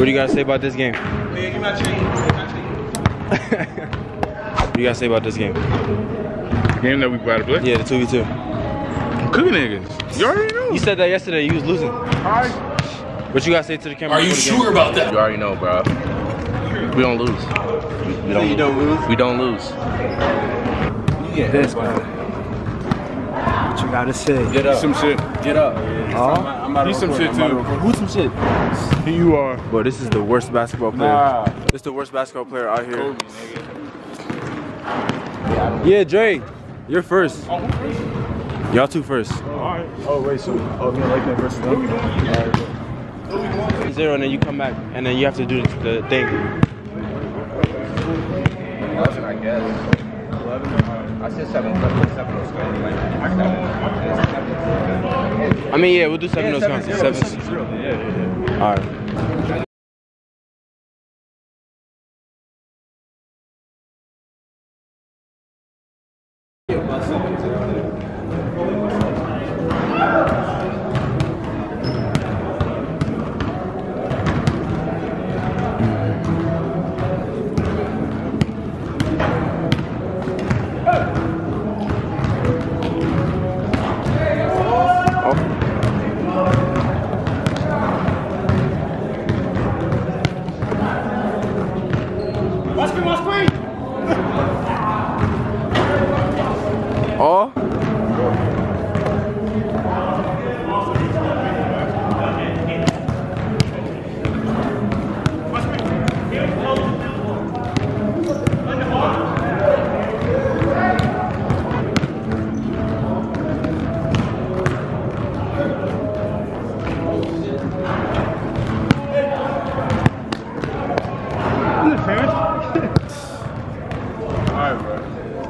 What do you guys say about this game? Man, give me my chain. What do you guys say about this game? The Game that we about to play. Yeah, the 2v2. Cooking niggas. You already know. You said that yesterday, you was losing. Alright. What you guys say to the camera? Are you before the game? sure about that? You already know, bro. We don't lose. We, we don't, you don't lose? We don't lose. This man. What you gotta say? Get up. Some shit. Get up. Huh? I'm about to He's some shit I'm about to too. record. Who's some shit? Here you are. Bro, this is the worst basketball player. Nah. This is the worst basketball player out here. Kobe, nigga. Yeah, Dre, you're first. Oh, Y'all two first. Alright. Oh wait, so oh me and Lakeland versus them? Zero, and then you come back, and then you have to do the, the thing. I guess. I said seven. Let's seven on scale. Like, seven. I mean, yeah, we'll do seven those counts. Seven. Yeah, yeah, yeah. All right.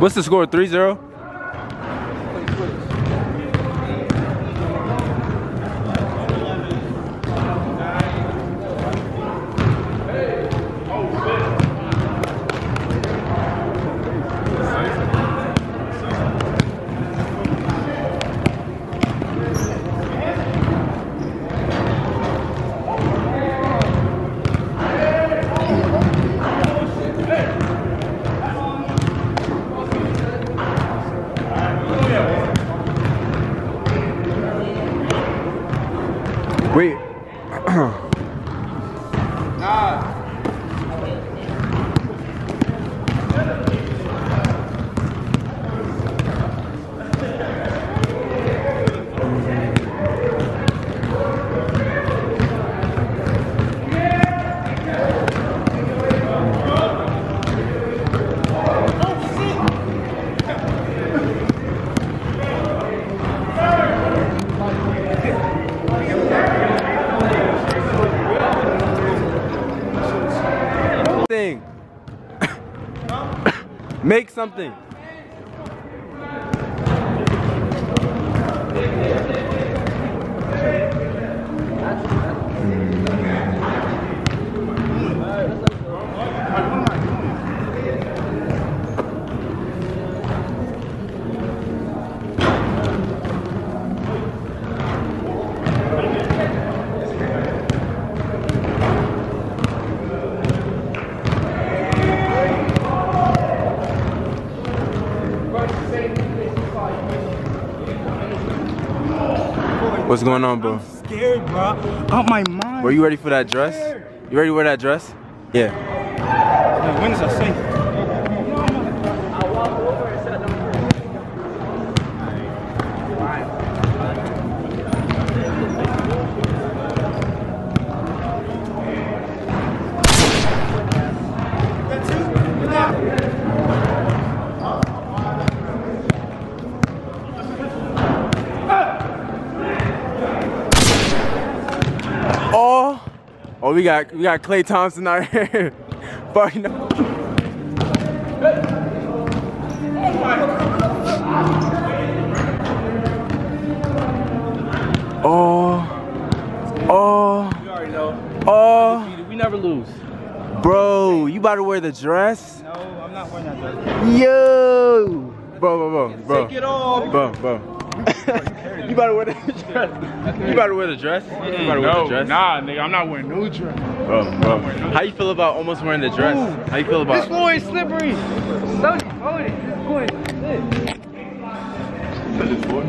What's the score? 3 0? Something. What's going on, bro? Scared, bro. Out my mind. Were you ready for that dress? You ready to wear that dress? Yeah. When is I safe? Oh, oh, we got we got Klay Thompson out here. Fucking. Oh, oh, You already know. oh, We never lose. bro, you about to wear the dress? No, I'm not wearing that dress. Yo, bro, bro, bro, bro, Take it off. bro, bro. You better wear the dress. You better wear the dress. You better wear No, the dress. nah, nigga, I'm not wearing no dress. Oh, bro, bro. How you feel about almost wearing the dress? How you feel about? This floor is slippery.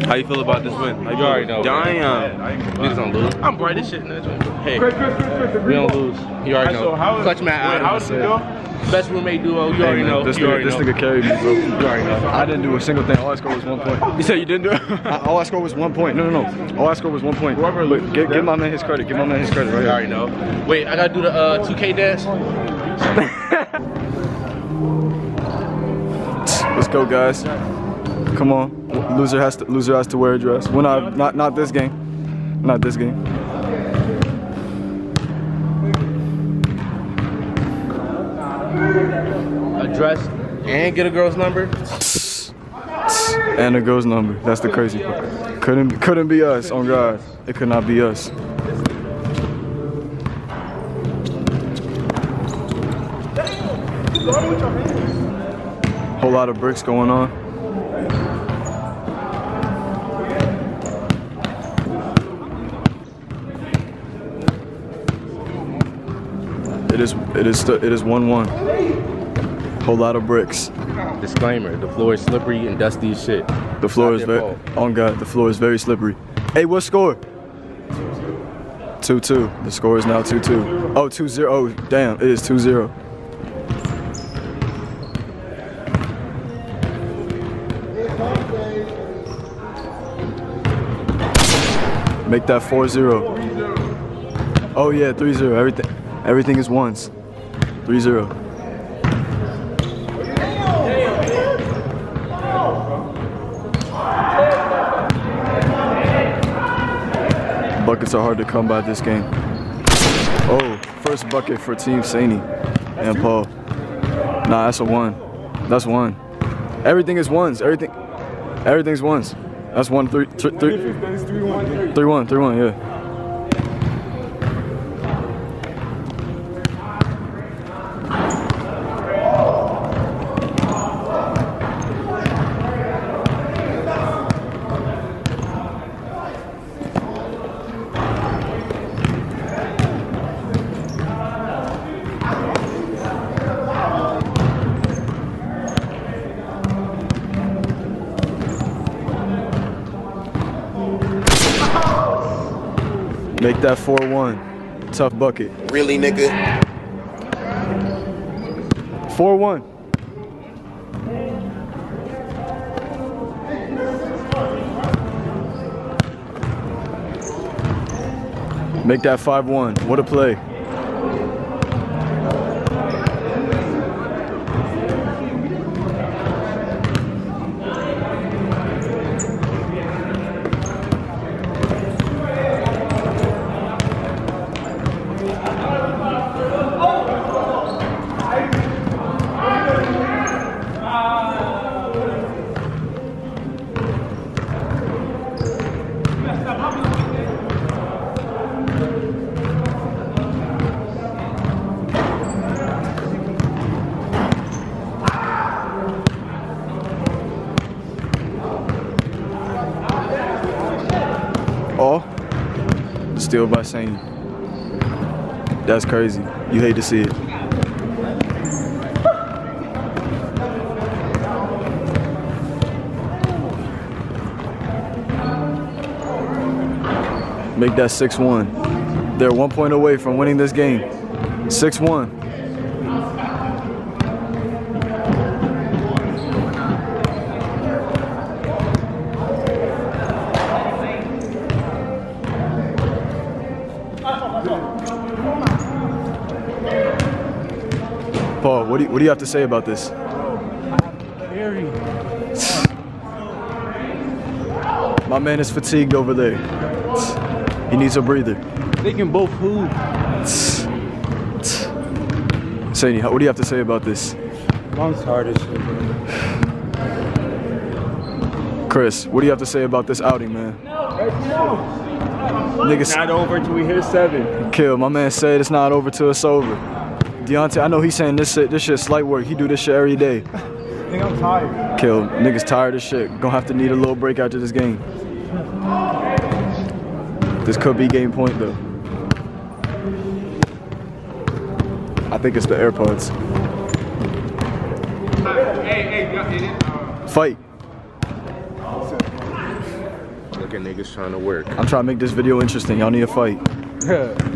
How you feel about this win? Like, You already know. Damn. Niggas don't lose. I'm bright as shit in that joint. Hey, we don't lose. You already So know. how is- Clutch Matt wait, Adams. How's it go? Best roommate duo. You already know. This, You nigga, already this know. nigga carried me, bro. You already know. I didn't do a single thing. All I scored was one point. You said you didn't do it? I, all I scored was one point. No, no, no. All I scored was one point. Whoever, Wait, give, give my man his credit. Give my man his credit right You already know. Wait, I gotta do the uh, 2K dance. Let's go, guys. Come on. Loser has to loser has to wear a dress. Well, not not not this game. Not this game. Address and get a girl's number. And a girl's number. That's the crazy part. Couldn't couldn't be us. On God, it could not be us. Whole lot of bricks going on. It is it is it is one one. Whole lot of bricks. Disclaimer, the floor is slippery and dusty as shit. The floor is very, on God, the floor is very slippery. Hey, what score? 2-2. Two, two. The score is now 2-2. Two, two. Oh, 2-0. Oh, damn, it is 2-0. Make that 4-0. Oh yeah, 3-0. Everything everything is ones. 3-0. Points are hard to come by this game. Oh, first bucket for Team Saney and Paul. Nah, that's a one. That's one. Everything is ones. Everything, everything's ones. That's one three three three three one three one three one. Yeah. That 4-1. Tough bucket. Really, nigga? 4-1. Make that 5-1. What a play. Oh, steal by Saint. That's crazy. You hate to see it. Make that 6-1. They're one point away from winning this game. 6-1. Paul, what do you, what do you have to say about this? My man is fatigued over there. He needs a breather. They can both hoop. How- what do you have to say about this? Mom's hard as shit. Chris, what do you have to say about this outing, man? Niggas, Not over till we hit seven. kill. My man said it's not over till it's over. Deontay, I know he's saying this shit, this shit slight work. He do this shit every day. I think I'm tired. Kill. Niggas tired of shit. Gonna have to need a little break after this game. This could be game point though. I think it's the AirPods. Hey, hey, y'all- it is, Fight. Look at niggas trying to work. I'm trying to make this video interesting. Y'all need a fight.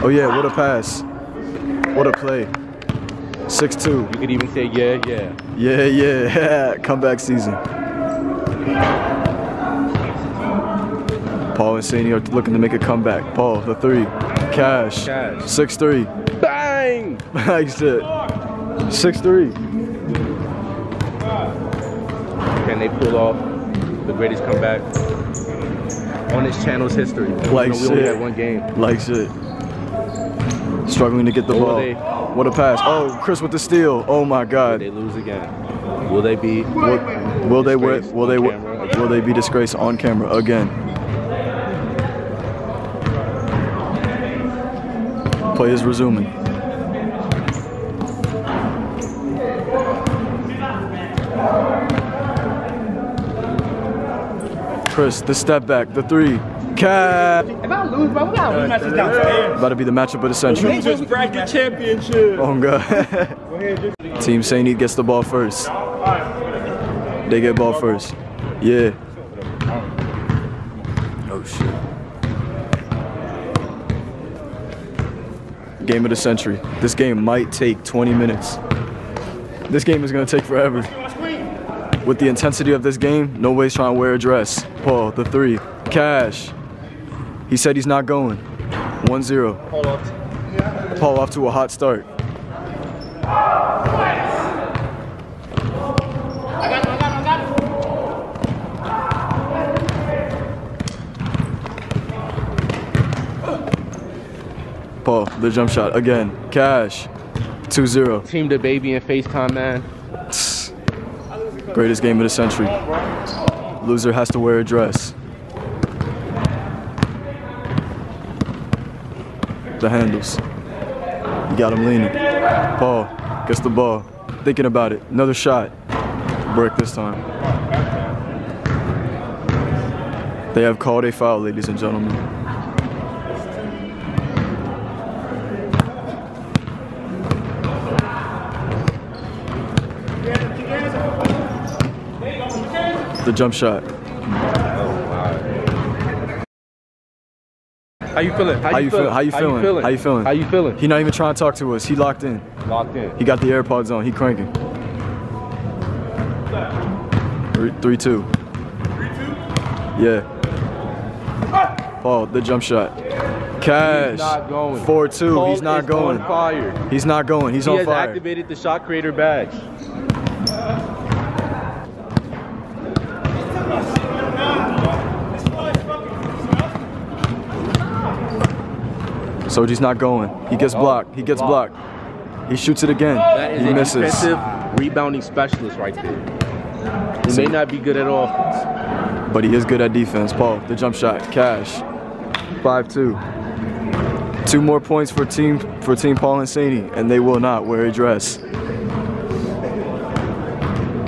Oh yeah, what a pass. What a play. 6-2. You could even say yeah, yeah. Yeah, yeah. Comeback season. Paul and are looking to make a comeback. Paul, the three. Cash. Cash. 6-3. Bang! like shit. 6-3. Can they pull off the greatest comeback on this channel's history? Like You know, we only had one game. Like shit. Struggling to get the Or ball. they- What a pass. Oh, Chris with the steal. Oh my God. they lose again? Will they be? Will, will they will, they will, camera will they be disgraced on camera again? Play is resuming. Chris, the step back, the three. Cat. if I lose, bro, we gotta win matches downstairs. About to be the matchup of the century. Losers bracket championship. Oh God. Team Saint gets the ball first. They get ball first. Yeah. Oh shit. Game of the century. This game might take 20 minutes. This game is gonna take forever. With the intensity of this game, no way's trying to wear a dress. Paul, the three. Cash. He said he's not going. 1-0. Paul off to a hot start. Paul, the jump shot again. Cash. 2-0. Team the baby and FaceTime, man. Greatest game of the century. Loser has to wear a dress. The handles. You got him leaning. Paul gets the ball. Thinking about it. Another shot. Break this time. They have called a foul, ladies and gentlemen. The jump shot. How you feeling? How you feel? How you feeling? How you feeling? How you feeling? He not even trying to talk to us. He locked in. Locked in. He got the AirPods on. He cranking. Three, three two. Yeah. Paul, the jump shot. Cash. He's not going. Four two. Paul He's not going. On fire. He's not going. He's He on has fire. activated the shot creator badge. Soji's not going. He gets oh. blocked. He gets blocked. He shoots it again. That is he a misses. defensive rebounding specialist right there. He may not be good at offense. But he is good at defense. Paul, the jump shot. Cash. 5-2. Two more points for team for team Paul and Saney, and they will not wear a dress.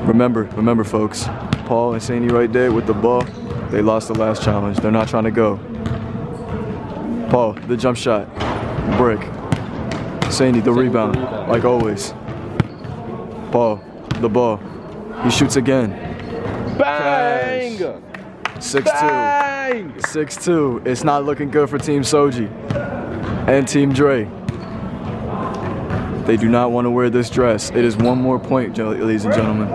Remember, remember folks, Paul and Saney right there with the ball. They lost the last challenge. They're not trying to go. Paul, the jump shot. Brick. Sandy, the rebound, like always. Paul, the ball. He shoots again. Bang! 6-2. Bang! 6-2. It's not looking good for Team Soji and Team Dre. They do not want to wear this dress. It is one more point, ladies and gentlemen.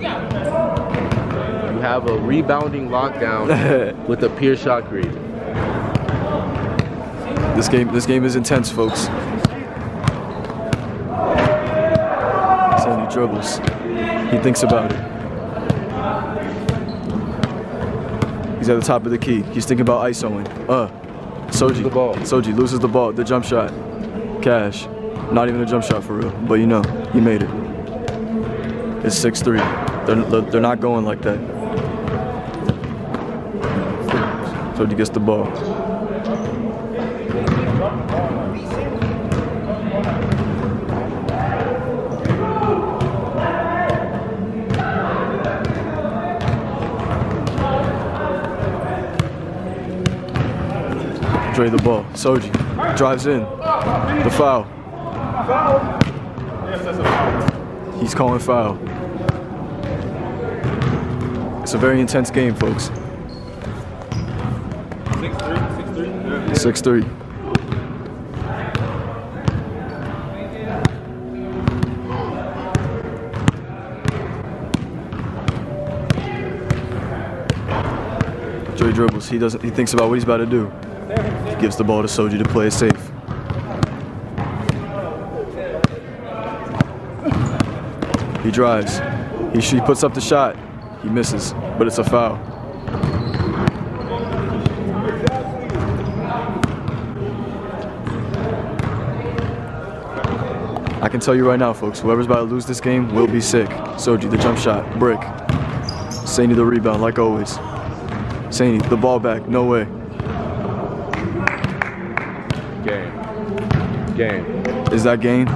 You have a rebounding lockdown with a pure shot creator. This game, this game is intense, folks. Sandy dribbles. He thinks about it. He's at the top of the key. He's thinking about ISOing. Uh, Soji. the ball. Soji loses the ball. The jump shot. Cash. Not even a jump shot for real, but you know, he made it. It's 6-3. They're, they're not going like that. Soji gets the ball. Dre the ball. Soji drives in. The foul. He's calling foul. It's a very intense game, folks. 6-3. Dre dribbles. He doesn't. He thinks about what he's about to do. Gives the ball to Soji to play safe. He drives. He, he puts up the shot. He misses, but it's a foul. I can tell you right now, folks, whoever's about to lose this game will be sick. Soji, the jump shot, brick. Saini, the rebound, like always. Saini, the ball back, no way. Is that game?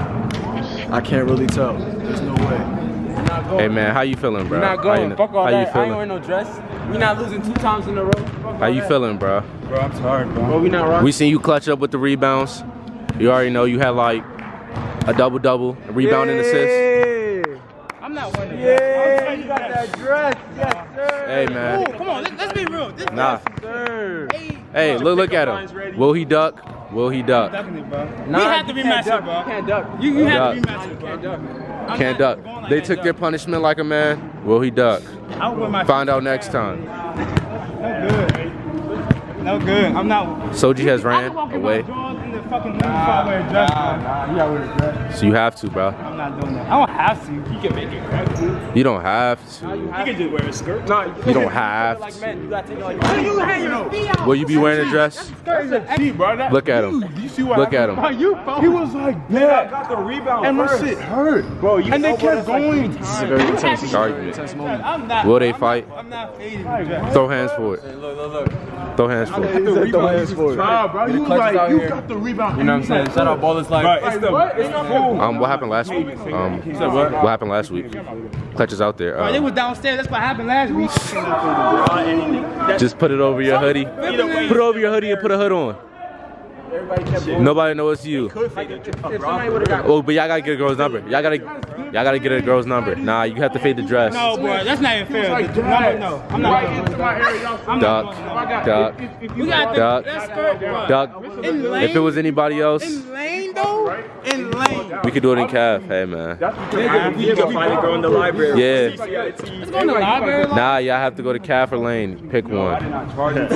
I can't really tell. There's no way. Hey man, how you feeling, bro? We're not How going. you, Fuck all how that. you I feeling? ain't wearing no dress. We not losing two times in a row. Fuck How you that. feeling, bro? Bro, I'm tired, bro. Bro, we not rocking. We seen you clutch up with the rebounds. You already know you had like a double double, a rebound and assist. I'm not wearing Yeah, you got that dress. Yes, sir. Hey man. Ooh, come on, let, let's be real. This Nah. Sir. Hey, look look at him. Will he duck? Will he duck? Definitely, bro. Nah, we have to be rematch can't duck. it, bro. You can't duck. You, you have to be rematch it, bro. Can't duck. I'm Can't duck. like They that, took their punishment like a man. Will he duck? I would my Find out next time. No good. No good. I'm not. Soji has ran can walk away, my drawers in the before I wear a dress, bro. Nah, you gotta wear a dress. so you have to, bro. I'm not doing that. I don't have to. You can make it correct. You You don't have to. you can just wear a skirt. Nah, You don't have like to. men. You gotta take it like You had your feet out. Will you be wearing a dress? Skirt is a bro. That, Look at him. You see what Look at him. Bro, you he was like that. got the rebound And my shit hurt. Bro, you And they kept going. This is a very intense, Argument. moment. Will they fight? I'm not fading. Throw hands for it. Look, look, look. Throw hands for it. Throw hands for it. Nah, bro, you clutches like you got the rebound. You know what I'm saying? Shout out Ballers Life. Bro, it's the it's the. Um, what happened last week? Um, what happened last week? Clutch is out there. Bro, they was downstairs. That's what happened last week. just put it over your hoodie. Put it over your hoodie and put a hood on. Nobody knows it's you. If somebody would've got Oh, but y'all gotta get a girl's number. Y'all gotta, y'all gotta get a girl's number. Nah, you have to fade the dress. No, boy, that's not even fair. The number, no, I'm not doing that. I'm Duck, not doing that. duck, We got Duck. the, that skirt, bro. duck. In lane, If it was anybody else, in lane though, in lane. we could do it in calf. Hey man. You can find a girl in the library. Yeah. Let's go in the library. Nah, y'all have to go to calf or lane. Pick one. I turned,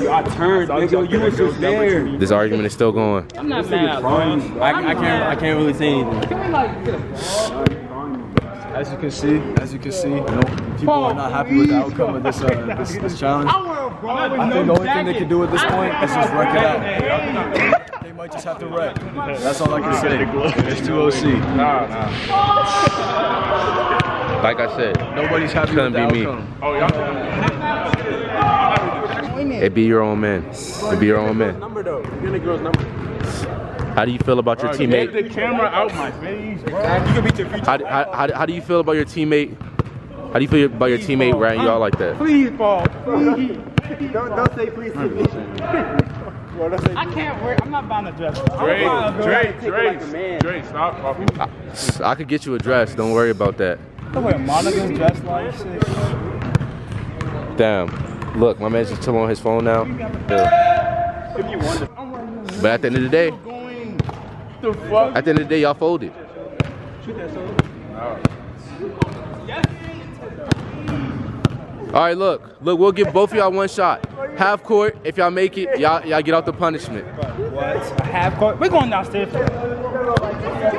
nigga. You was just there. This argument is still going. I'm not mad. I, I can't. I can't really say anything. Can we like As you can see, as you can see, no, people are not happy with the outcome of this, uh, this, this challenge. I wear a bra with I no think the only thing they can do at this point is just wreck it out. They might just have to wreck. That's all I can say. It's 2OC. Like I said, Nobody's happy Couldn't with the be me. outcome. it be your own man. It be your own man. Number though. Get a girl's number. How do you feel about your Get teammate? the camera out my face, bro. You can beat your future. How, how, how, how do you feel about your teammate? How do you feel about your teammate ratting you out like that? Please, Paul. Please. Don't, don't say please to me. Bro, say I can't wear. I'm not buying a dress. I'm Drake, buying a girl. Drake, take it like a Drake, man. Drake, stop talking. I could get you a dress. Don't worry about that. I wear Monica's dress like shit. Damn. Look, my man's just chilling on his phone now. Yeah. But at the end of the day, The fuck? at the end of the day, y'all folded. All right, look, look, we'll give both of y'all one shot. Half court, if y'all make it, y'all y'all get out the punishment. What? A half court? We're going downstairs.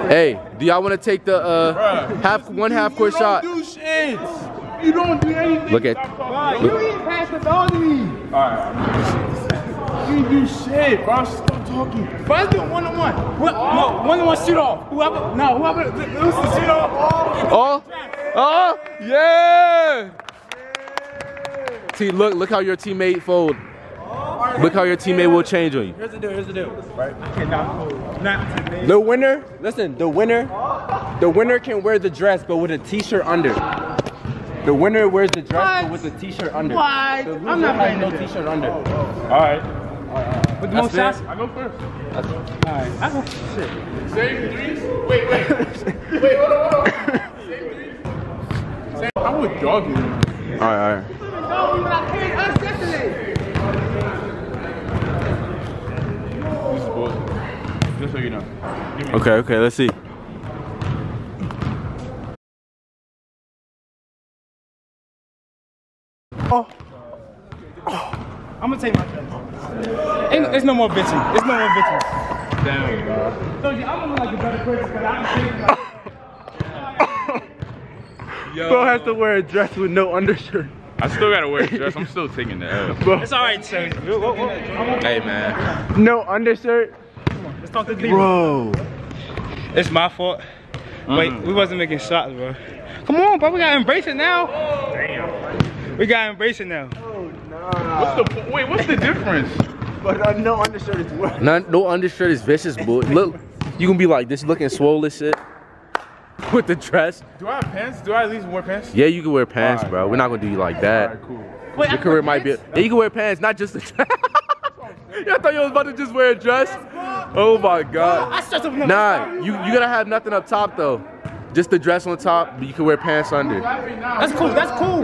Hey, do y'all want to take the uh, half one half court shot? do shit. You don't do anything. Look at, You didn't pass the ball to me. You didn't do shit, bro. Stop talking. But let's do one on one. No, one on one shoot off. Whoever, no, whoever loses shoot off. oh, oh, yeah. See, look, look how your teammate fold. Look how your teammate will change on you. Here's the deal. Here's the deal. Cannot Not today. The winner. Listen. The winner. The winner can wear the dress, but with a t-shirt under. The winner wears the dress, but with a t-shirt under. Why? I'm not has playing no this. t-shirt under. All right. With the most fair. shots? I go first. Alright. I go. Shit. Same threes. Wait, wait. wait, hold on, hold on. Same threes. Same. I would dog you. All right, all right. This is. Just so you know. Okay, okay. Let's see. I'm gonna take my shot. Ain't, there's no more bitching. There's no more bitching. Damn, bro. So, yeah, I'm gonna like a better person because I'm taking Bro has to wear a dress with no undershirt. I still gotta wear a dress. I'm still taking the L. It's alright, sir. Hey man. No undershirt. Let's talk to D. Bro. It's my fault. Wait, mm-hmm. we wasn't making shots, bro. Come on, bro. We gotta embrace it now. Damn. We gotta embrace it now. What's the wait? What's the difference? But uh, no undershirt is worse. None, no undershirt is vicious, boy. Look, you gonna be like this, looking swole as shit with the dress. Do I have pants? Do I at least wear pants? Yeah, you can wear pants, Alright, bro. We're not gonna do you like that. Alright, cool. Wait, Your career might be. Yeah, you can wear pants, not just the dress. yeah, I thought you was about to just wear a dress. Oh my god. I start something Nah, you you gotta have nothing up top though. Just the dress on top, but you can wear pants under. That's cool. That's cool.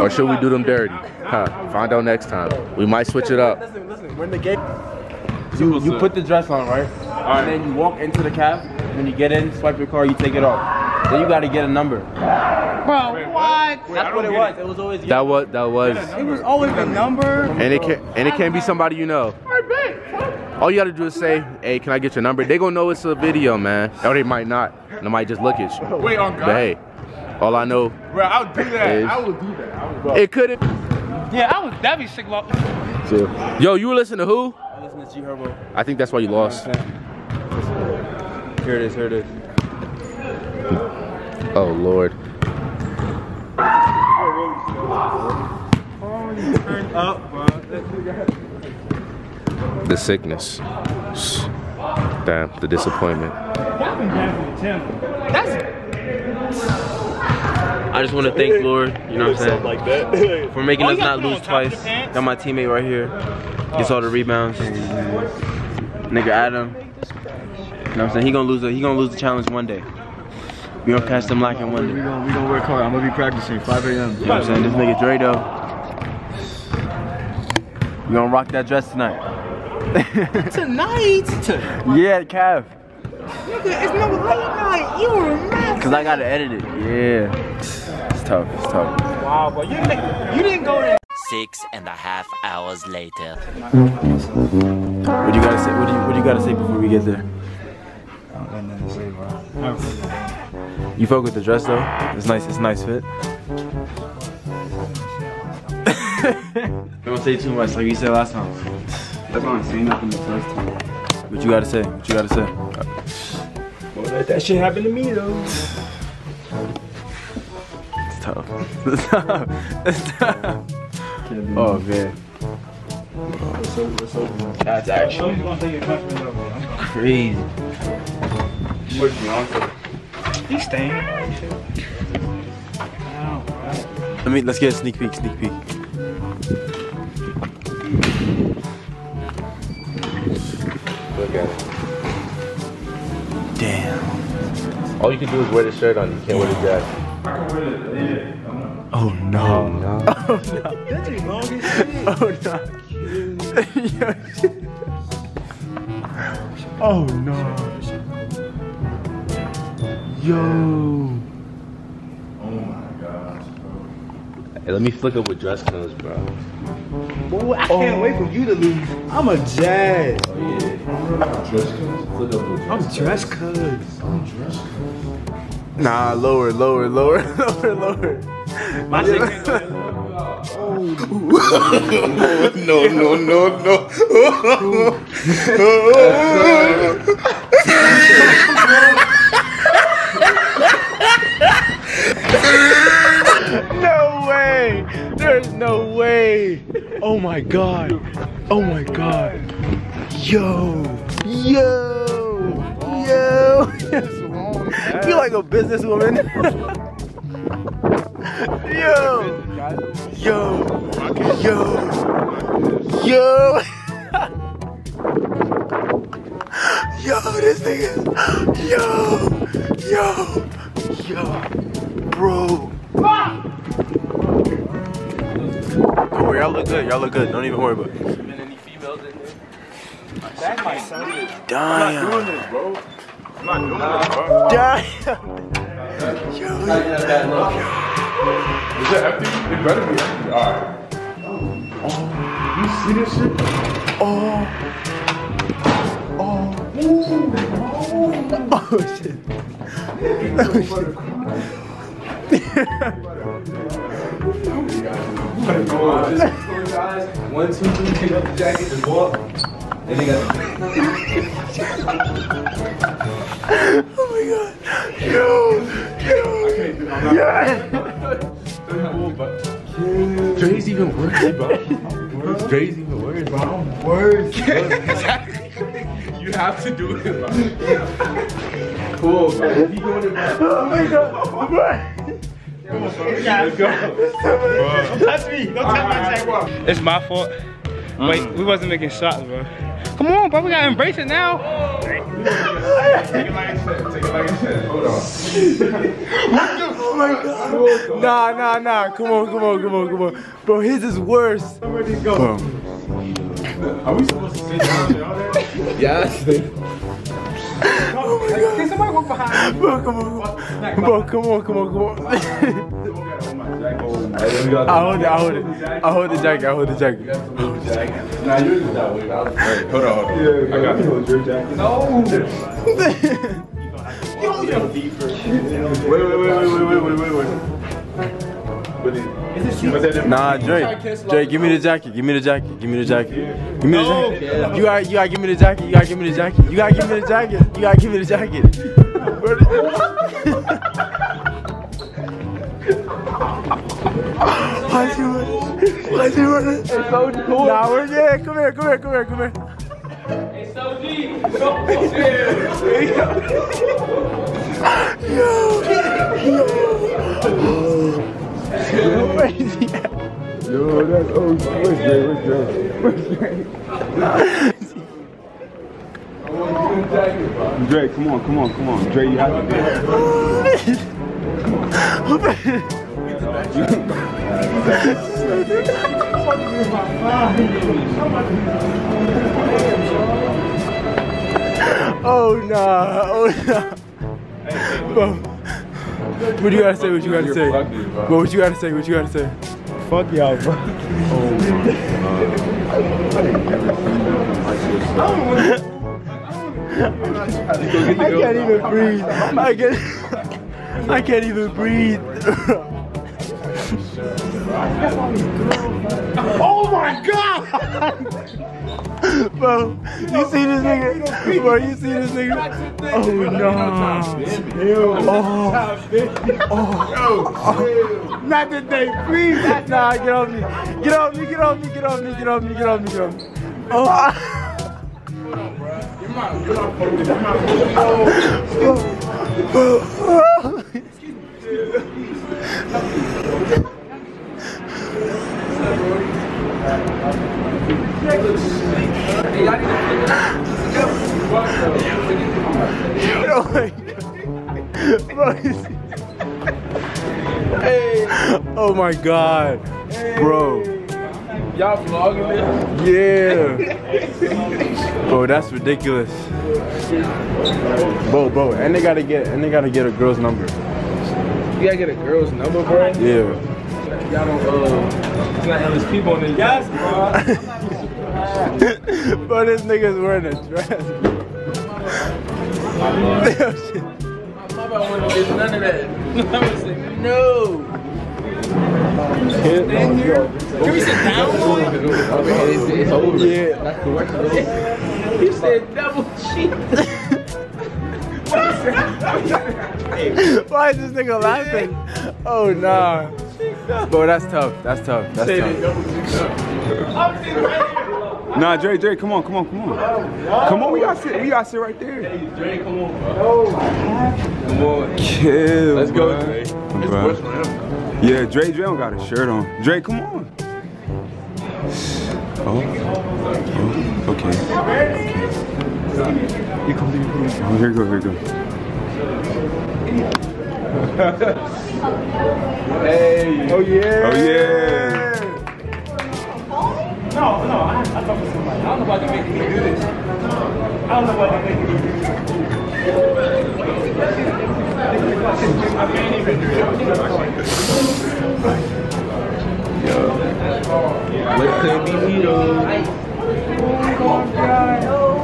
Or should we do them dirty? Huh, find out next time. We might switch it up. Listen, listen. When the game, you you put the dress on, right? And then you walk into the cab. When you get in, swipe your car, you take it off. Then you gotta get a number. Bro, what? That's what it was. It was always. That was that was, It was always the number. and it can and it can be somebody you know. All you gotta do is say, "Hey, can I get your number?" They gonna know it's a video, man. Or they might not. They might just look at you. Wait, on God. But hey, all I know, Bro, I would do that. Is- I would do that. I would. it could have. Yeah, I was that'd be sick. Lo- Yo, you were listening to who? I Listen to G Herbo. I think that's why you lost. Here it is. Here it is. Oh Lord. The sickness. Damn, the disappointment. I just want to thank Lord, you know what I'm saying, Like that. for making Oh, us not lose on top of twice. Got my teammate right here. Gets all the rebounds. Nigga Adam. You know what I'm saying? He gonna lose. A, he gonna lose the challenge one day. We gonna catch them lacking one day. we gonna we gonna work hard. I'm gonna be practicing 5 a.m. You know what I'm saying? This nigga Dre though. We gonna rock that dress tonight. Tonight, Yeah, Cav. nigga, it's no late night. You were mad. Cause I gotta edit it. Yeah. It's tough. It's tough. Wow, bro, you didn't, you didn't go there. Six and a half hours later. What do you gotta say? What do you What do you gotta say before we get there? You fuck with the dress though. It's nice. It's a nice fit. Don't say too much, like you said last time. That's why I'm saying nothing the first time. What you gotta say? What you gotta say? Don't let that shit happen to me though. It's tough. It's tough. It's tough. Oh man. That's actually crazy. He's staying. Let me. Let's get a sneak peek. Sneak peek. Look at it. Damn. All you can do is wear the shirt on. You can't wear the dress. Oh no. oh no. Yo. Hey, let me flick up with dress codes, bro. Boy, I can't wait for you to lose. I'm a jazz. Oh, flick up with I'm dress code. Nah, lower, lower, lower, lower, lower. My shit can't go No, no, no, no. No way! There's no way! Oh my god! Oh my god! Yo! Yo! Yo! you like a businesswoman? Yo! Yo! Yo! Yo. Yo, this nigga. Yo. Yo. Yo. Bro. Don't worry, y'all look good. Y'all look good. Don't even worry about it. Damn. Damn. Yo. Is that empty? It better be empty. Alright. Oh, you see this shit? Oh, oh. oh shit. Oh, One, two, three, pick up the jacket, just walk. And they got Dre's even worse, bro. Dre's even worse, bro. I'm worse. you have to do it, bro. Cool, bro. Keep doing it, bro. Let's go. touch me. Don't touch my jacket. It's my fault. Wait, mm. we wasn't making shots, bro. Come on, bro. We gotta embrace it now. Take it like a shit. Take it like a shit. Hold on. Nah, nah, nah. Come on, come on, come on, come on. Bro, his is worse. Are we supposed to sit down and all that? Yes. Can somebody walk behind me? Bro, come on, come on. Bro, come on, come on, come on. I hold it, I hold it. I hold the jacket, I hold the jacket. Nah, yours is that way, Alright, hold on, hold on. I got to hold your jacket. No! Yo, yo. Wait, wait, wait, wait, wait, wait, wait, wait. Nah, Drake. Drake, give me the jacket. Give me the jacket. Give me the jacket. Give me the jacket. You gotta, you gotta give me the jacket. You gotta give me the jacket. You gotta give me the jacket. You gotta give me the jacket. Why'd you run it? Why'd you run it? It's so cool. We're, yeah, come here, come here, come here, come here. It's so deep. So Yo. Yo. Yo. Yo, that's? Dre, come on, come on, come on. Dre, you have to do it. Oh no, Oh. Bro. What do you gotta say? What you gotta say? Bro, what you gotta say? What you gotta say? Fuck y'all, bro. I can't even breathe. I can't. I can't even breathe. Oh my god! Bro, you see this nigga? Bro, you see this nigga? Oh no! Oh, Oh! not today, please. Nah, get off me. Get off me, get off me, get off me, get off me, get off me, get off me. Oh. Oh. Bro, see- Oh my god. Bro. Y'all vlogging this? Yeah. bro, that's ridiculous. Bro, bro, and they gotta get and they gotta get a girl's number. You gotta get a girl's number, bro. Yeah. Y'all don't, uh, it's not people on the Yes, bro. bro, this nigga's wearing a dress. None of that. I would say no. Can we sit down? Yeah. He said double cheek. Why is this nigga laughing? Oh nah. Bro, that's tough. That's tough. That's tough. Nah, Dre, Dre, come on, come on, come on. Come on, we gotta sit, we gotta sit right there. Dre, come on, bro. Come on. Kill. Let's go. Dre. Yeah, Dre, Dre don't got a shirt on. Dre, come on. Oh. oh. Okay. Oh, here you go, here you go. Oh yeah. Oh yeah. No, no, I, don't know why they're making me do this. I don't know why they're making me do this. I can't even do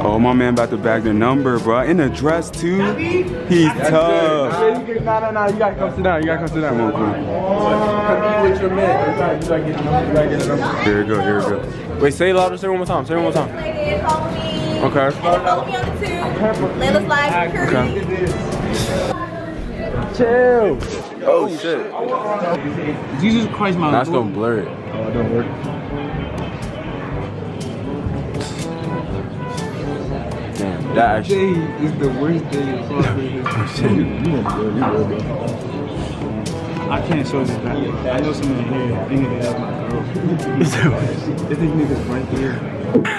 Oh, my man about to bag the number, bro. In the dress too. He's tough. No, no, no. You gotta come sit down. You gotta come sit down. Come on, come on. Eat with your man. You gotta, get a number. You gotta get a number. Here we go, here we go. Wait, say it louder. Say it one more time. Say it one more time. Ladies, follow me. Okay. Follow me on the two. Layla's live security. Chill. Oh shit. Jesus Christ, my That's gonna blur it. Oh, it don't work. That actually. Is the worst day of the time. I can't show this back. I know someone here thinking that that's my girl. They think niggas right there.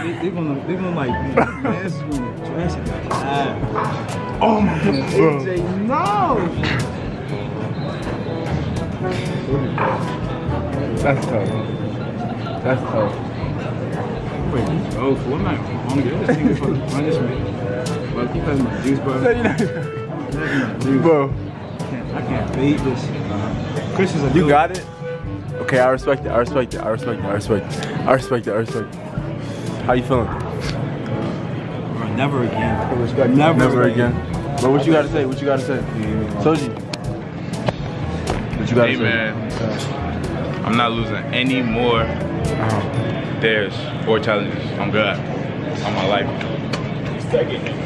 They, they gonna, they gonna like, that's gonna dress it like that. Oh my god, AJ, no! That's tough. That's tough. Wait, oh, what am I hungry? This nigga fucking punish me. Bro, keep having my juice, bro. Having my juice. Bro, I can't, I can't beat this. Uh, Chris is a you dude. got it. Okay, I respect it. I respect it. I respect it. I respect it. I respect it. I respect it. How you feeling? Bro, never again. Respect. Never Never again. again. But what you gotta say? What you gotta say? Soji. What you gotta Hey say? man, I'm not losing any more dares or challenges. I'm good on my life.